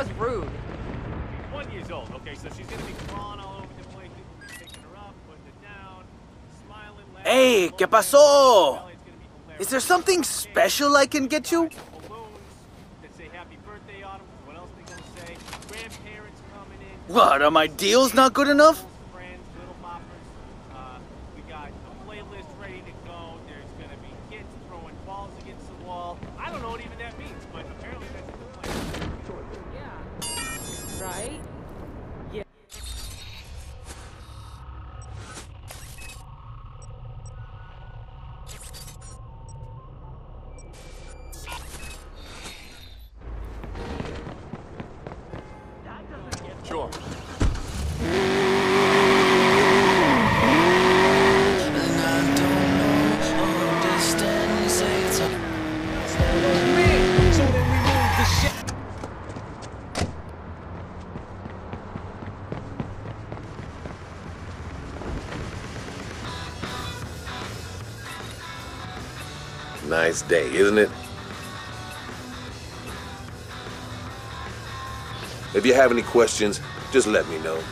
was rude. She's One years old. Okay, so she's gonna be crawling all over the place. People will be picking her up, putting her down, smiling. laughing, Hey, looking ¿qué pasó? It's gonna be hilarious. Is there something special I can get you? Balloons that say happy birthday on 'em. What else they gonna say? Grandparents coming in. What, are my deals not good enough? Nice day, isn't it? If you have any questions, just let me know.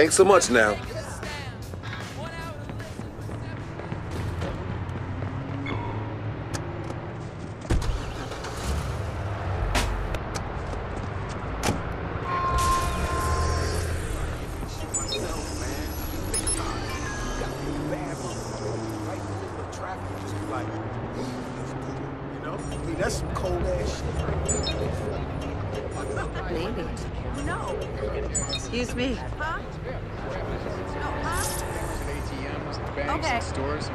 Thanks so much now. Excuse me. Huh? No, huh? ATMs, banks, Okay. and stores.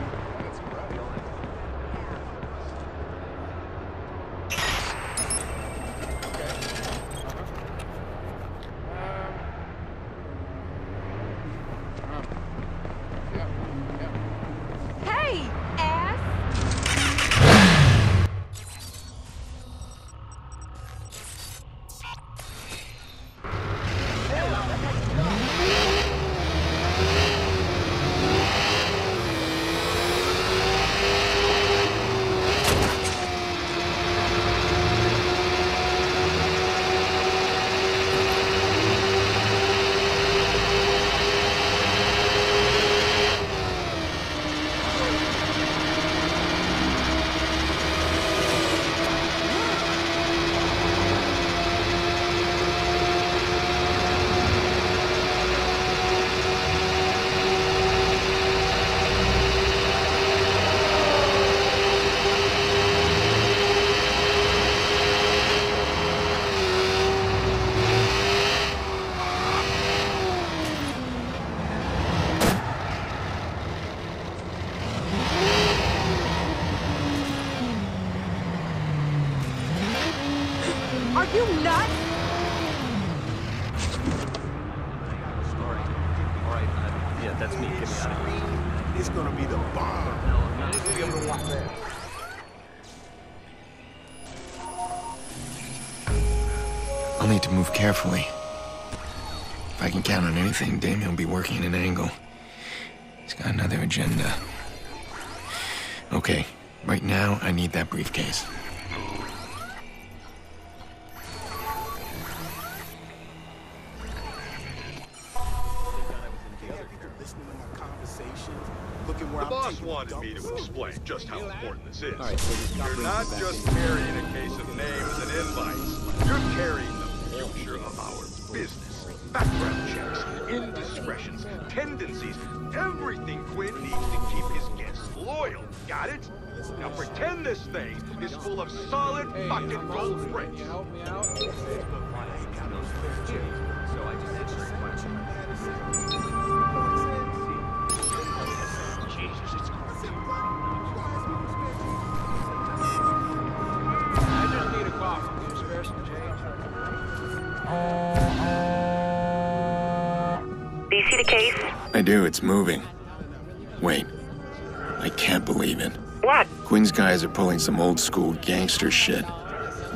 Are you nuts? Yeah, that's me. Get me out of here. It's gonna be the bomb. You'll be able to watch that. I'll need to move carefully. If I can count on anything, Damien will be working at an angle. He's got another agenda. Okay, right now, I need that briefcase. How important is. All right, so we've You're not just in. carrying a case of names and invites. You're carrying the future of our business. Background checks, indiscretions, tendencies, everything Quinn needs to keep his guests loyal. Got it? Now pretend this thing is full of solid fucking gold bricks. Do, it's moving. Wait. I can't believe it. What? Quinn's guys are pulling some old school gangster shit.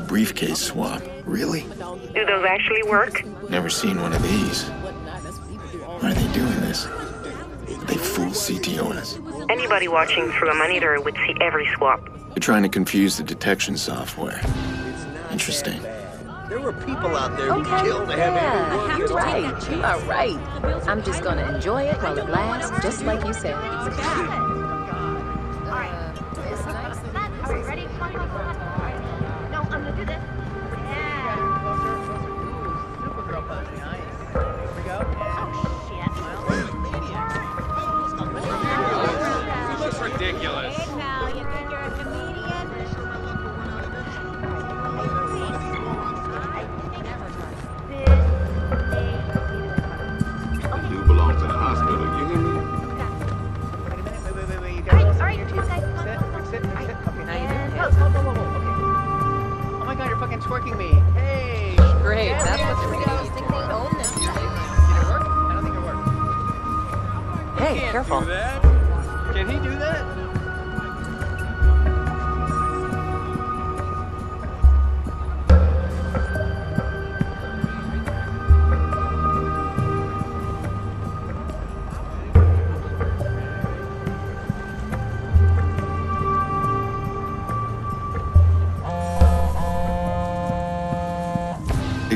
Briefcase swap. Really? Do those actually work? Never seen one of these. Why are they doing this? They fool ctOS. Anybody watching through a monitor would see every swap. They're trying to confuse the detection software. Interesting. There were people out there who killed to have Yeah, every you're right. You are right. I'm just gonna enjoy it while it lasts, just like you said. It's nice. Are fucking me. Hey. Great, Yeah, that's what's there we really go. you think they own this. Did it work? I don't think it worked. Hey, careful. do that. Can he do that?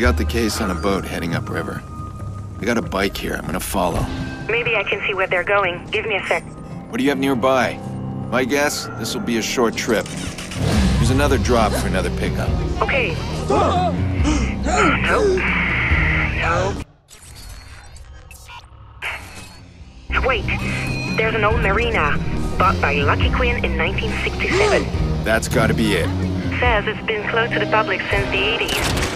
Got the case on a boat heading upriver. They got a bike here. I'm gonna follow. Maybe I can see where they're going. Give me a sec. What do you have nearby? My guess, this will be a short trip. There's another drop for another pickup. Okay. Nope. Nope. Wait, there's an old marina bought by Lucky Quinn in 1967. That's gotta be it. Says it's been closed to the public since the 80s.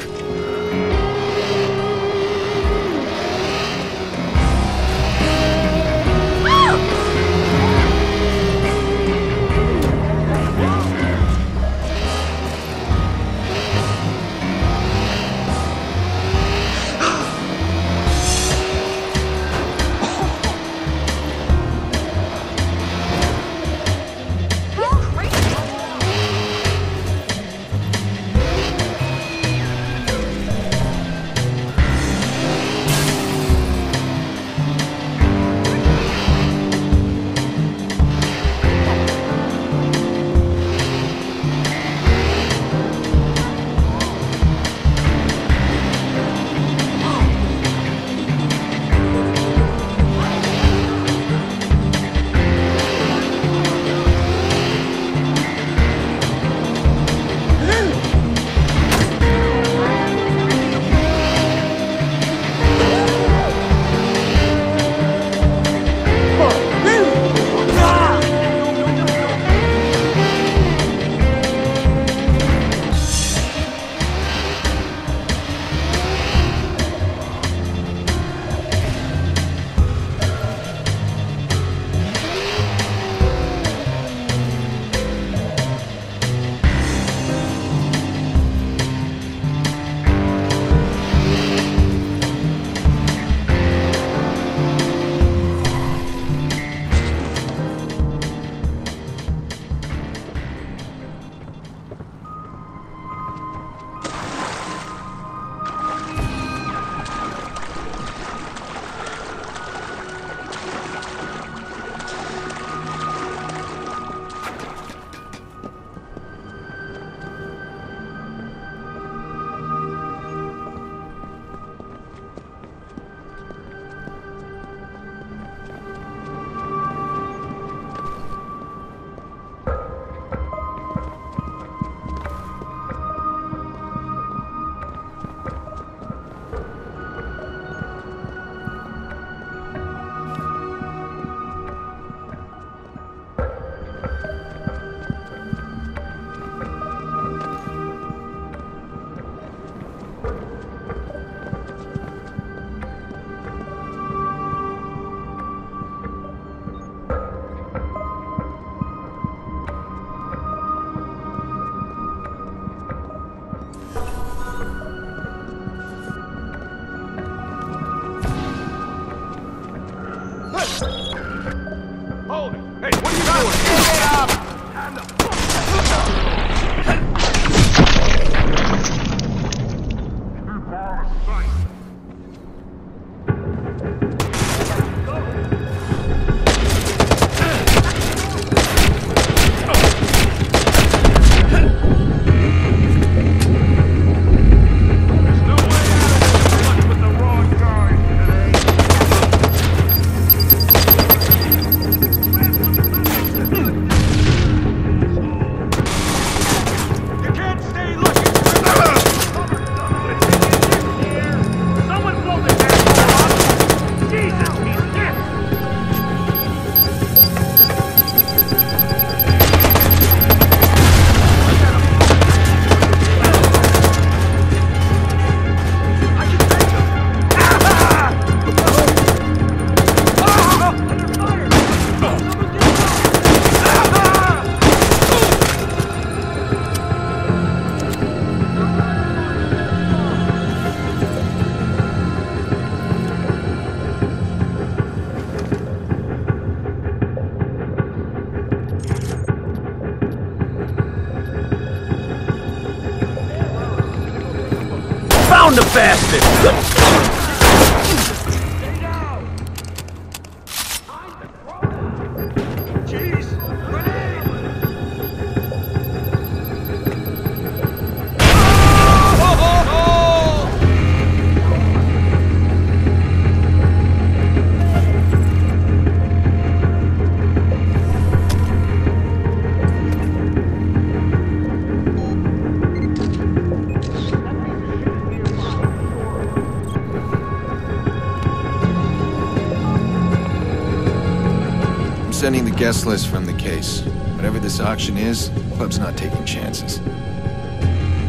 Sending the guest list from the case. Whatever this auction is, club's not taking chances.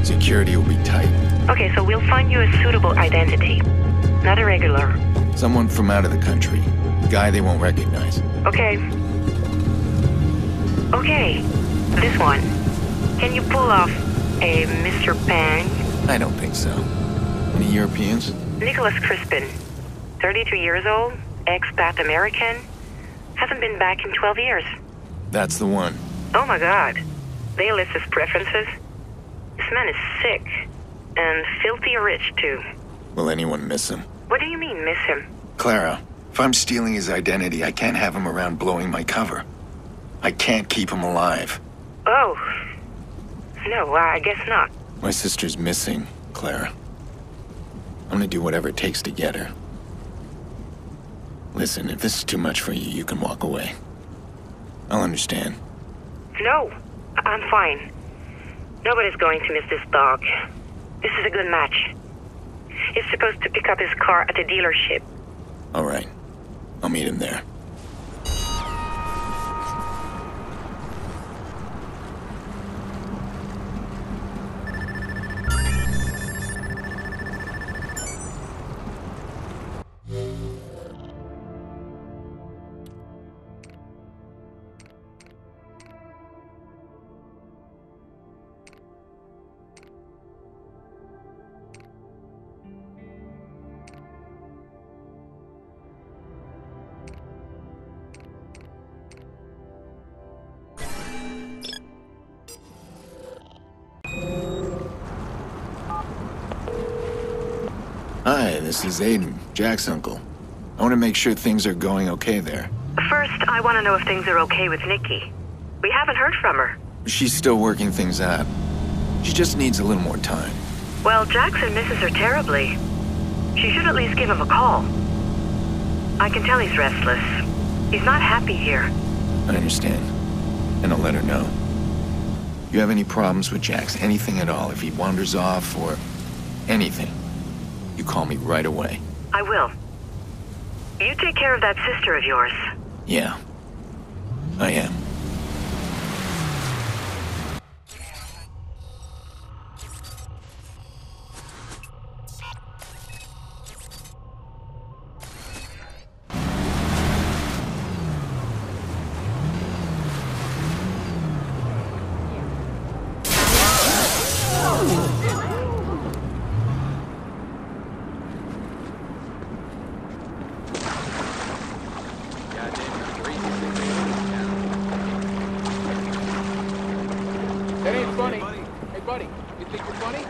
Security will be tight. Okay, so we'll find you a suitable identity. Not a regular. Someone from out of the country. A guy they won't recognize. Okay. Okay. This one. Can you pull off a Mr. Pang? I don't think so. Any Europeans? Nicholas Crispin. 32 years old, expat American. Hasn't been back in 12 years. That's the one. Oh my god. They list his preferences. This man is sick. And filthy rich, too. Will anyone miss him? What do you mean, miss him? Clara, if I'm stealing his identity, I can't have him around blowing my cover. I can't keep him alive. Oh. No, I guess not. My sister's missing, Clara. I'm gonna do whatever it takes to get her. Listen, if this is too much for you, you can walk away. I'll understand. No, I'm fine. Nobody's going to miss this dog. This is a good match. He's supposed to pick up his car at the dealership. All right. I'll meet him there. This is Aiden, Jack's uncle. I want to make sure things are going okay there. First, I want to know if things are okay with Nikki. We haven't heard from her. She's still working things out. She just needs a little more time. Well, Jackson misses her terribly. She should at least give him a call. I can tell he's restless. He's not happy here. I understand. And I'll let her know. You have any problems with Jax, anything at all, if he wanders off or anything, you call me right away. I will. You take care of that sister of yours. Yeah, I am. That ain't funny. Hey, buddy, you think you're funny?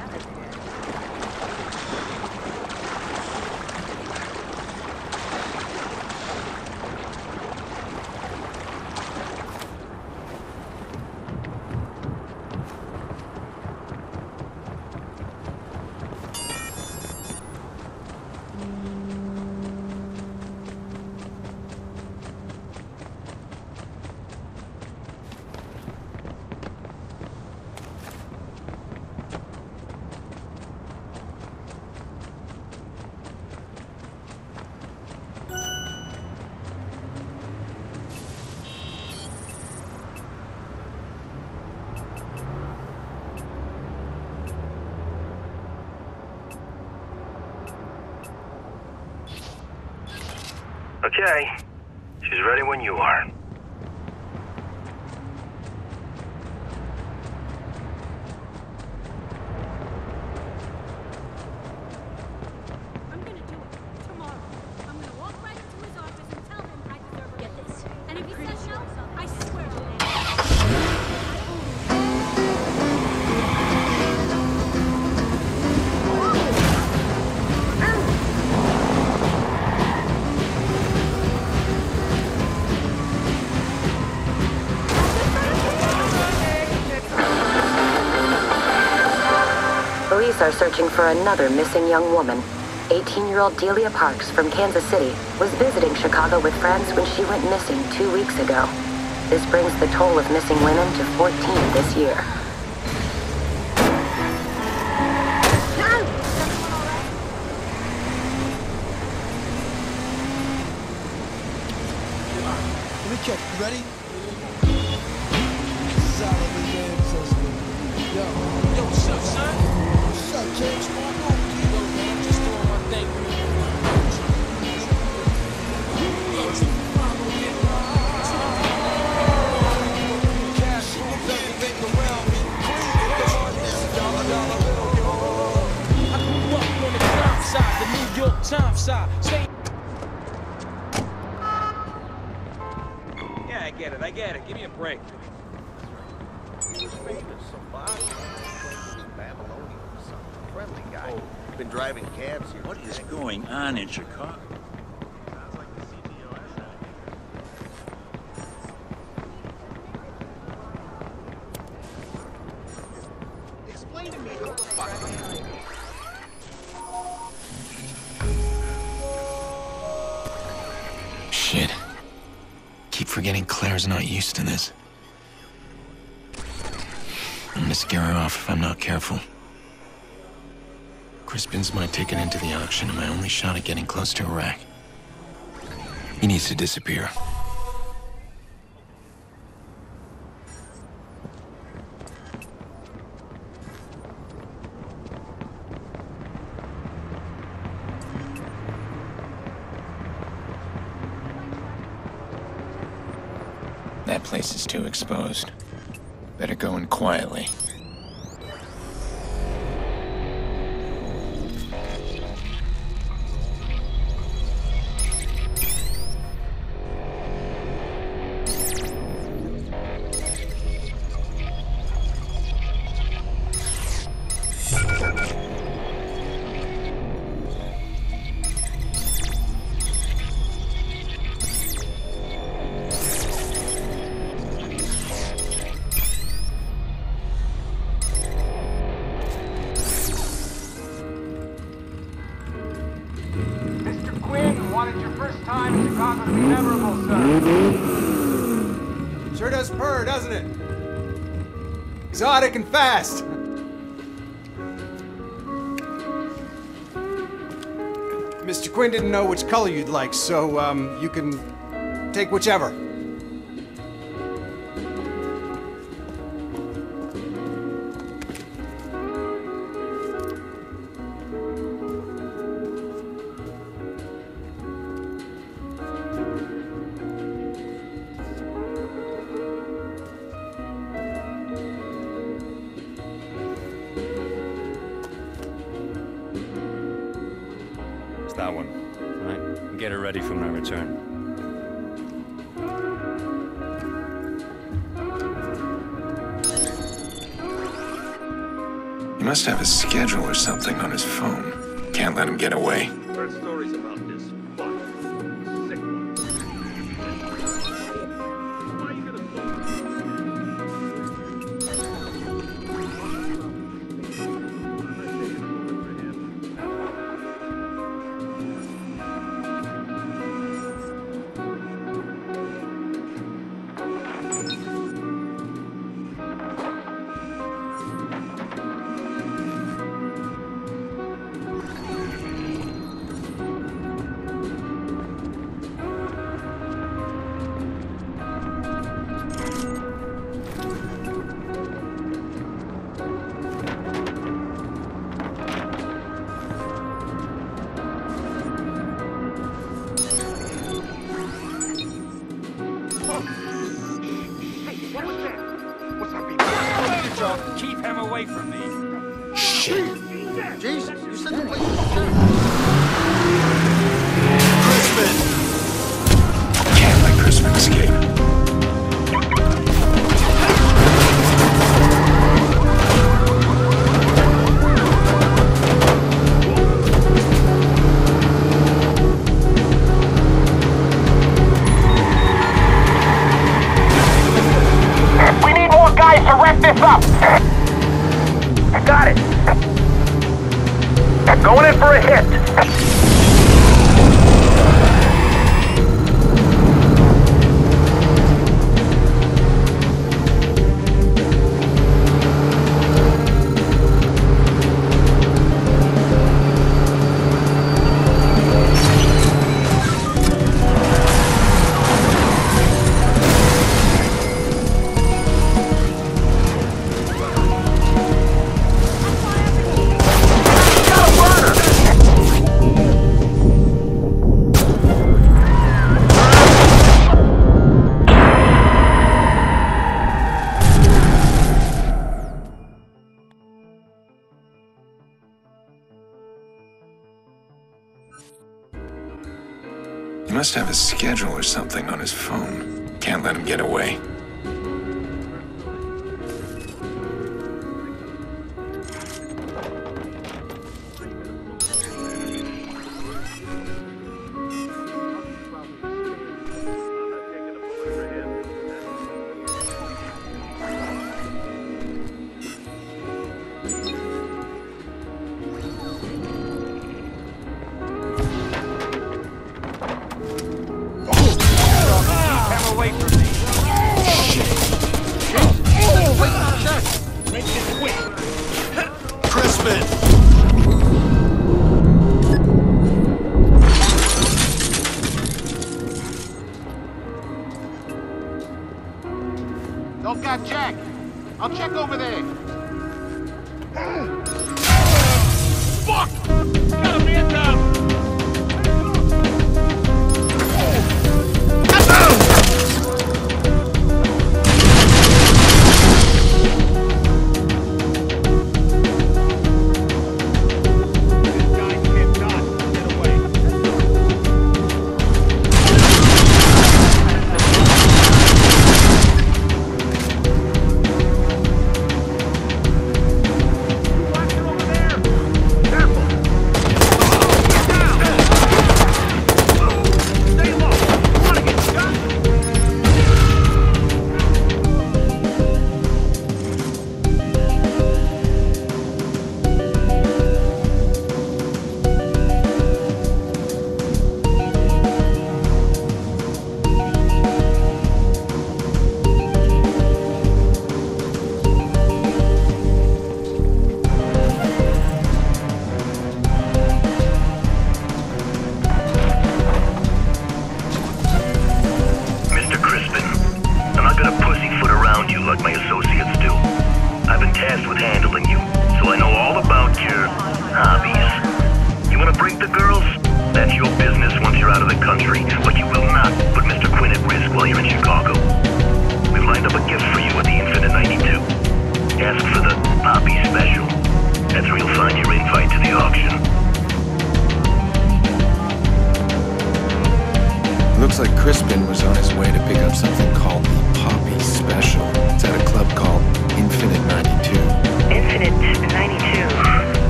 Okay. She's ready when you are. Police are searching for another missing young woman. 18-year-old Delia Parks from Kansas City was visiting Chicago with friends when she went missing two weeks ago. This brings the toll of missing women to 14 this year. Let me check. You ready? Side. Stay Yeah, I get it. I get it. Give me a break. Sophia was Babylonian, some friendly guy. Oh. Been driving cabs here. What is going on in Chicago? Forgetting not used to this. I'm gonna scare her off if I'm not careful. Crispin's my ticket into the auction and my only shot at getting close to Iraq. He needs to disappear. Place is too exposed. Better go in quietly. Exotic and fast. Mr. Quinn didn't know which color you'd like, so um, you can take whichever. Keep him away from me. Shit. Jesus, you said the place was Crispin! Can't let Crispin escape. must have a schedule or something on his phone. Can't let him get away.